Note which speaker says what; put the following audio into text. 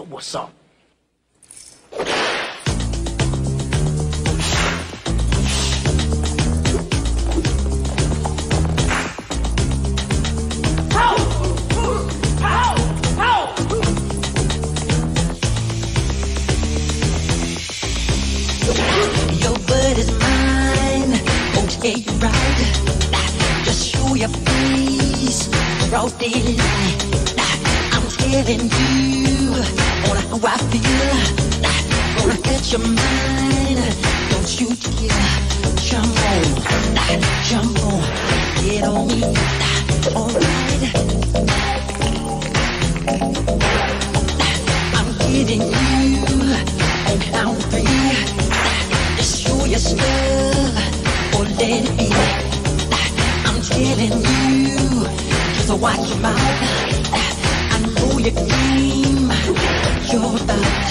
Speaker 1: So what's up?
Speaker 2: You're right. Just show your face. Broad daylight. I'm telling you on how I feel. Gonna get your mind. Don't you dare jump on, jump on, get on me. Alright. I'm getting you on count three. Just show your stuff or let it be. I'm telling you, just watch your mouth. Ooh, you dream. You're the